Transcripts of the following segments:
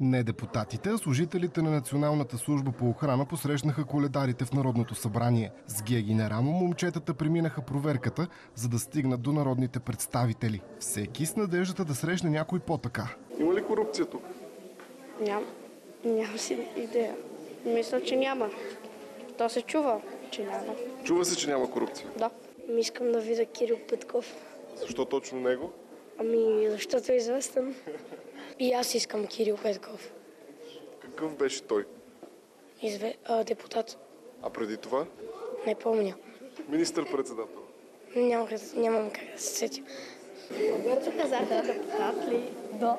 Не депутатите, а служителите на Националната служба по охрана посрещнаха коледарите в Народното събрание. С Геги Нерамо момчетата преминаха проверката, за да стигнат до народните представители. Всеки с надеждата да срещне някой по-така. Има ли корупция тук? Ням, нямам си идея. Мисля, че няма. То се чува, че няма. Чува се, че няма корупция. Да. Ми искам да видя Кирил Петков. Защо точно него? Ами, защото е известен. И аз искам Кирил Петков. Какъв беше той? Изве... А, депутат. А преди това? Не помня. Министър-председател. Нямам, нямам как да се сетя. Когато казахте депутат ли? Да.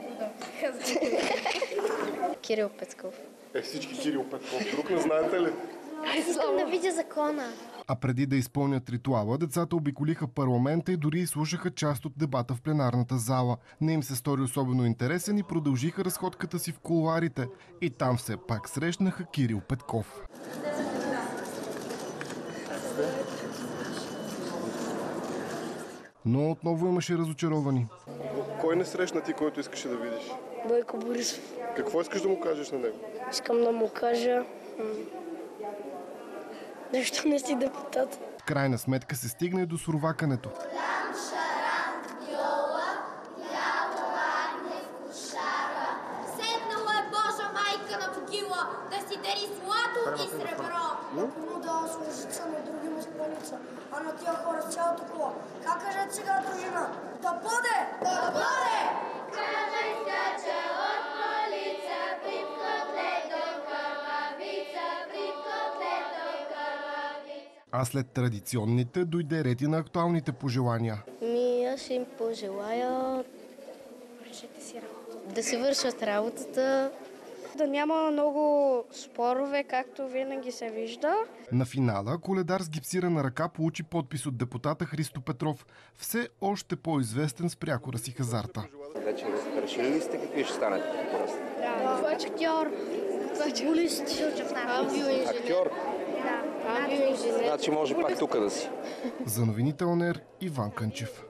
Кирил Петков. Е, всички Кирил Петков. Друг не знаете ли? Искам да видя закона. А преди да изпълнят ритуала, децата обиколиха парламента и дори изслушаха част от дебата в пленарната зала. Не им се стори особено интересен и продължиха разходката си в кулуарите. И там все пак срещнаха Кирил Петков. Но отново имаше разочаровани. Кой не срещна ти, който искаше да видиш? Бойко Борисов. Какво искаш да му кажеш на него? Искам да му кажа... Защо не си депутат? В крайна сметка се стигна и до сурвакането. Е и сребро. му дава служица, на други му спалица, а на тия хора с цялото коло. Как кажат сега, дружина? А след традиционните дойде рети на актуалните пожелания. Ми, аз ще им пожелая да си вършат работата. Да няма много спорове, както винаги се вижда. На финала Коледар с гипсирана ръка получи подпис от депутата Христо Петров, все още по-известен с прякора си хазарта. Вече решили ли сте какви ще станете? Актьор. Футболист. Актьор. Значи може пак тук да си. За новините Онер Иван Кънчев.